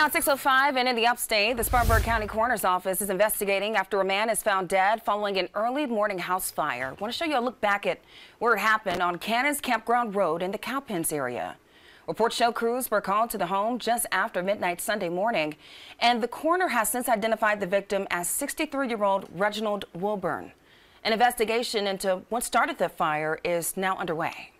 Now at 6.05 and in the upstate, the Spartanburg County Coroner's Office is investigating after a man is found dead following an early morning house fire. I want to show you a look back at where it happened on Cannons Campground Road in the Cowpens area. Reports show crews were called to the home just after midnight Sunday morning, and the coroner has since identified the victim as 63-year-old Reginald Wilburn. An investigation into what started the fire is now underway.